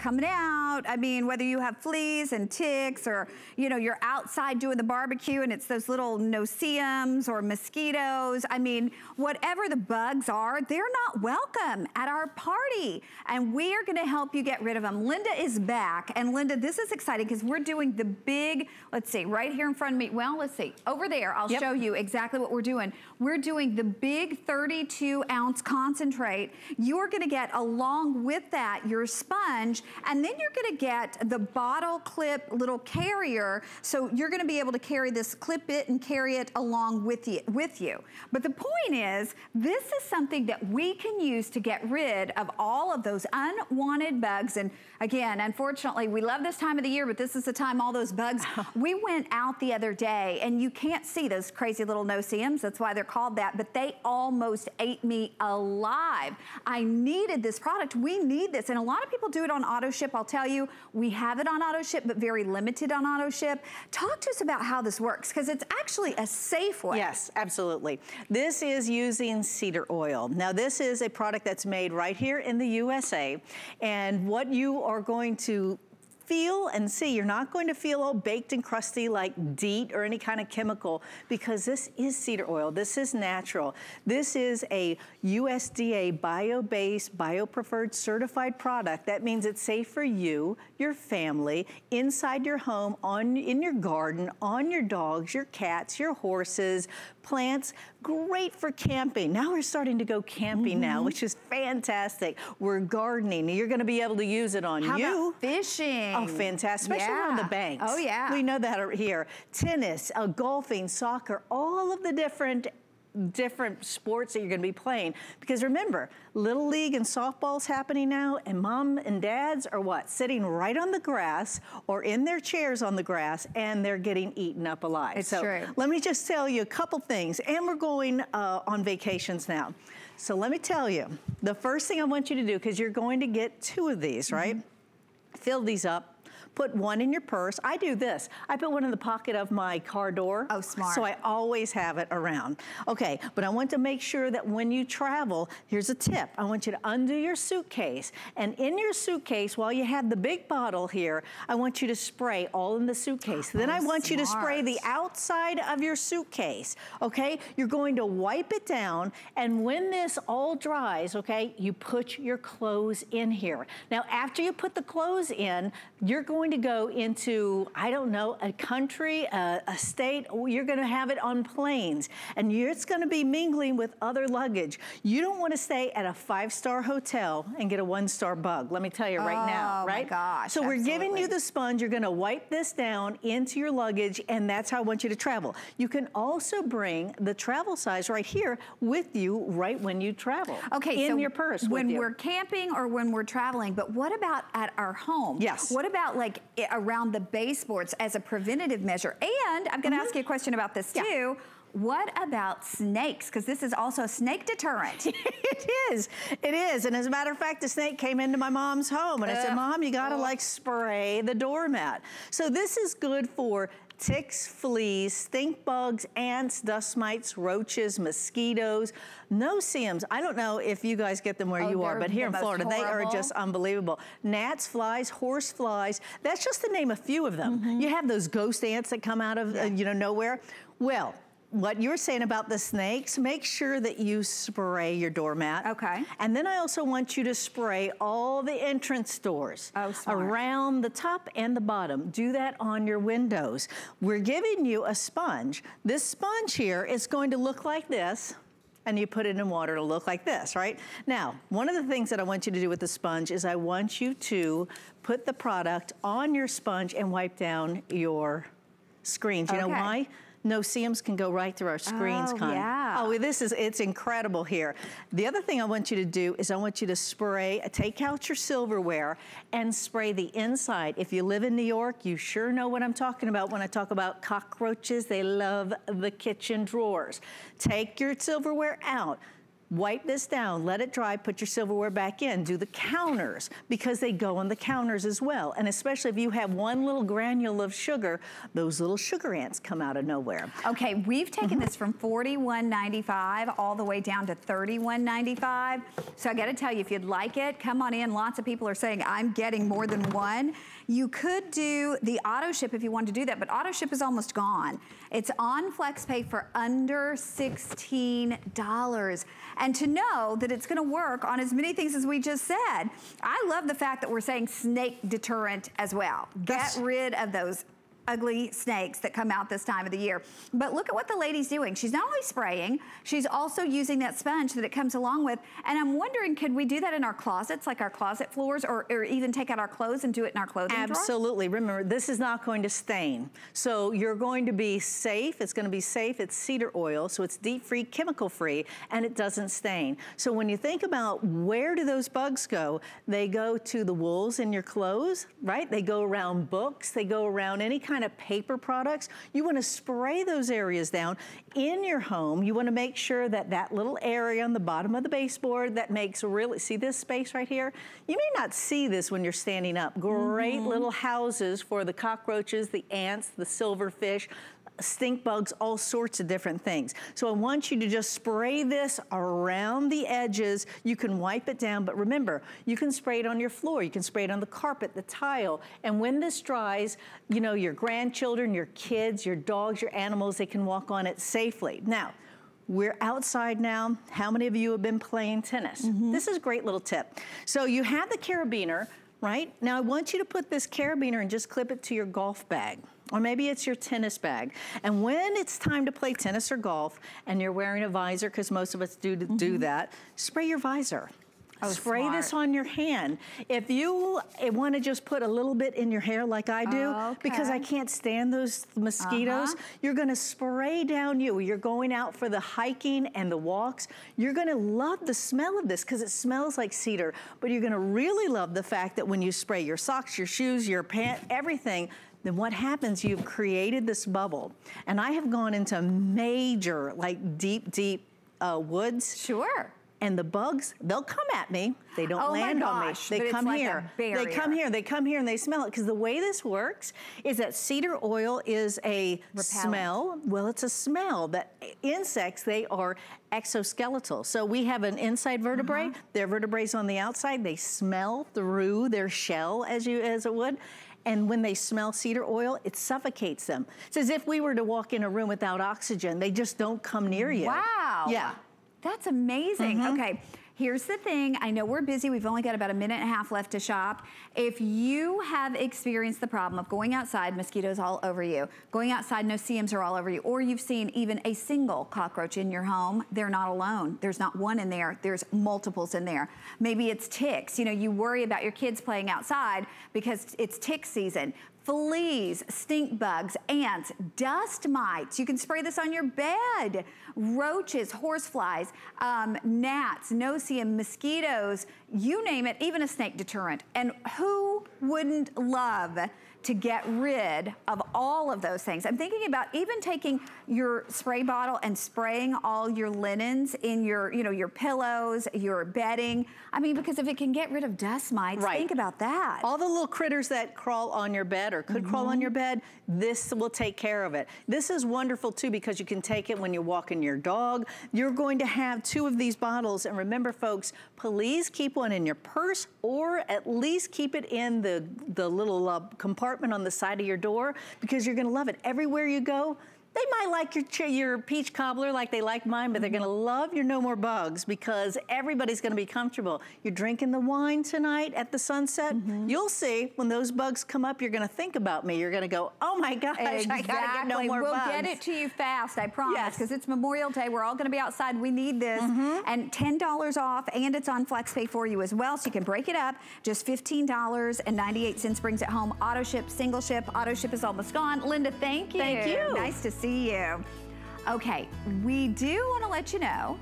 coming out. I mean, whether you have fleas and ticks or, you know, you're outside doing the barbecue and it's those little no-see-ums or mosquitoes. I mean, whatever the bugs are, they're not welcome at our party. And we are gonna help you get rid of them. Linda is back. And Linda, this is exciting because we're doing the big, let's see, right here in front of me. Well, let's see, over there, I'll yep. show you exactly what we're doing. We're doing the big 32 ounce concentrate. You're gonna get along with that your sponge and then you're gonna get the bottle clip little carrier. So you're gonna be able to carry this, clip it and carry it along with you. With you. But the point is, this is something that we can use to get rid of all of those unwanted bugs. And again, unfortunately, we love this time of the year, but this is the time all those bugs. we went out the other day and you can't see those crazy little no-see-ums. That's why they're called that, but they almost ate me alive. I needed this product. We need this. And a lot of people do it on auto ship. I'll tell you, we have it on auto ship, but very limited on auto ship. Talk to us about how this works, because it's actually a safe way. Yes, absolutely. This is using cedar oil. Now, this is a product that's made right here in the USA, and what you are going to feel and see. You're not going to feel all baked and crusty like DEET or any kind of chemical because this is cedar oil. This is natural. This is a USDA bio-based, bio-preferred certified product. That means it's safe for you, your family, inside your home, on in your garden, on your dogs, your cats, your horses, plants, great for camping. Now we're starting to go camping mm -hmm. now, mm-hmm. which is fantastic. We're gardening. You're gonna be able to use it on How you. Fishing? Oh, fantastic, especially yeah. around the banks. Oh, yeah. We know that here. Tennis, uh, golfing, soccer, all of the different different sports that you're gonna be playing. Because remember, Little League and softball's happening now, and mom and dads are what? Sitting right on the grass or in their chairs on the grass, and they're getting eaten up alive. It's so true. let me just tell you a couple things, and we're going uh, on vacations now. So let me tell you, the first thing I want you to do, because you're going to get two of these, right? Mm -hmm. Fill these up Put one in your purse. I do this. I put one in the pocket of my car door. Oh, smart. So I always have it around. Okay, but I want to make sure that when you travel, here's a tip. I want you to undo your suitcase. And in your suitcase, while you have the big bottle here, I want you to spray all in the suitcase. Oh, then I want smart. you to spray the outside of your suitcase, okay? You're going to wipe it down, and when this all dries, okay, you put your clothes in here. Now, after you put the clothes in, you're going going to go into, I don't know, a country, a, a state, you're gonna have it on planes, and it's gonna be mingling with other luggage. You don't wanna stay at a five-star hotel and get a one-star bug, let me tell you right oh, now, right? gosh, So absolutely. we're giving you the sponge, you're gonna wipe this down into your luggage, and that's how I want you to travel. You can also bring the travel size right here with you right when you travel. Okay, in so your purse when we're camping or when we're traveling, but what about at our home? Yes. What about like like around the baseboards as a preventative measure. And I'm gonna mm -hmm. ask you a question about this yeah. too. What about snakes? Because this is also a snake deterrent. it is, it is. And as a matter of fact, the snake came into my mom's home and uh, I said, Mom, you gotta like spray the doormat. So this is good for ticks, fleas, stink bugs, ants, dust mites, roaches, mosquitoes, no-see-ums. I don't know if you guys get them where oh, you are, but here in Florida, horrible. they are just unbelievable. Gnats, flies, horse flies, that's just to name a few of them. Mm -hmm. You have those ghost ants that come out of, yeah. uh, you know, nowhere. Well, what you're saying about the snakes, make sure that you spray your doormat. Okay. And then I also want you to spray all the entrance doors oh, around the top and the bottom. Do that on your windows. We're giving you a sponge. This sponge here is going to look like this and you put it in water, it'll look like this, right? Now, one of the things that I want you to do with the sponge is I want you to put the product on your sponge and wipe down your screens. You okay. know why? No-see-ums can go right through our screens, oh, Connie. yeah. Oh, this is, it's incredible here. The other thing I want you to do is I want you to spray, take out your silverware and spray the inside. If you live in New York, you sure know what I'm talking about when I talk about cockroaches. They love the kitchen drawers. Take your silverware out wipe this down, let it dry, put your silverware back in, do the counters because they go on the counters as well. And especially if you have one little granule of sugar, those little sugar ants come out of nowhere. Okay, we've taken this from $41.95 all the way down to $31.95. So I gotta tell you, if you'd like it, come on in. Lots of people are saying, I'm getting more than one. You could do the auto ship if you want to do that, but auto ship is almost gone. It's on FlexPay for under $16. And to know that it's gonna work on as many things as we just said, I love the fact that we're saying snake deterrent as well. Get rid of those ugly snakes that come out this time of the year. But look at what the lady's doing. She's not only spraying, she's also using that sponge that it comes along with. And I'm wondering, could we do that in our closets, like our closet floors, or, or even take out our clothes and do it in our clothing Absolutely. Drawer? Remember, this is not going to stain. So you're going to be safe. It's going to be safe. It's cedar oil, so it's DEET-free, chemical-free, and it doesn't stain. So when you think about where do those bugs go, they go to the wools in your clothes, right? They go around books. They go around any kind kind of paper products, you wanna spray those areas down. In your home, you wanna make sure that that little area on the bottom of the baseboard that makes really, see this space right here? You may not see this when you're standing up. Great mm -hmm. little houses for the cockroaches, the ants, the silverfish, stink bugs, all sorts of different things. So I want you to just spray this around the edges. You can wipe it down, but remember, you can spray it on your floor. You can spray it on the carpet, the tile. And when this dries, you know, your grandchildren, your kids, your dogs, your animals, they can walk on it safely. Now, we're outside now. How many of you have been playing tennis? Mm -hmm. This is a great little tip. So you have the carabiner, right? Now I want you to put this carabiner and just clip it to your golf bag or maybe it's your tennis bag. And when it's time to play tennis or golf and you're wearing a visor, because most of us do mm -hmm. do that, spray your visor. Oh, Spray smart. this on your hand. If you want to just put a little bit in your hair like I do, okay. because I can't stand those mosquitoes, uh -huh. you're going to spray down you. You're going out for the hiking and the walks. You're going to love the smell of this because it smells like cedar. But you're going to really love the fact that when you spray your socks, your shoes, your pants, everything, then what happens, you've created this bubble. And I have gone into major, like deep, deep uh, woods. Sure and the bugs, they'll come at me. They don't oh land gosh, on me. They come like here. They come here. They come here and they smell it. Because the way this works is that cedar oil is a Repellent. smell. Well, it's a smell that insects, they are exoskeletal. So we have an inside vertebrae. Uh -huh. Their vertebrae is on the outside. They smell through their shell as you as it would. And when they smell cedar oil, it suffocates them. It's as if we were to walk in a room without oxygen. They just don't come near you. Wow. Yeah. That's amazing. Mm -hmm. Okay. Here's the thing, I know we're busy, we've only got about a minute and a half left to shop. If you have experienced the problem of going outside, mosquitoes all over you, going outside, no-see-ums are all over you, or you've seen even a single cockroach in your home, they're not alone. There's not one in there, there's multiples in there. Maybe it's ticks, you know, you worry about your kids playing outside because it's tick season fleas, stink bugs, ants, dust mites. You can spray this on your bed. Roaches, horseflies, um, gnats, no-see-um, mosquitoes, you name it, even a snake deterrent. And who wouldn't love to get rid of all of those things. I'm thinking about even taking your spray bottle and spraying all your linens in your, you know, your pillows, your bedding. I mean, because if it can get rid of dust mites, right. think about that. All the little critters that crawl on your bed or could mm -hmm. crawl on mm-hmm. your bed, this will take care of it. This is wonderful too because you can take it when you're walking your dog. You're going to have two of these bottles. And remember folks, please keep one in your purse or at least keep it in the, the little uh, compartment on the side of your door because you're gonna love it. Everywhere you go, they might like your, your peach cobbler like they like mine, but they're gonna love your No More Bugs because everybody's gonna be comfortable. You're drinking the wine tonight at the sunset. Mm -hmm. You'll see when those bugs come up, you're gonna think about me. You're gonna go, oh my gosh, exactly. I gotta get No More we'll Bugs. We'll get it to you fast, I promise, because yes. it's Memorial Day. We're all gonna be outside. We need this. Mm -hmm. And $10 off, and it's on FlexPay for you as well, so you can break it up. Just $15.98 brings it home. Auto ship, single ship. Auto ship is almost gone. Linda, thank you. Thank you. Nice to see you. Okay, we do want to let you know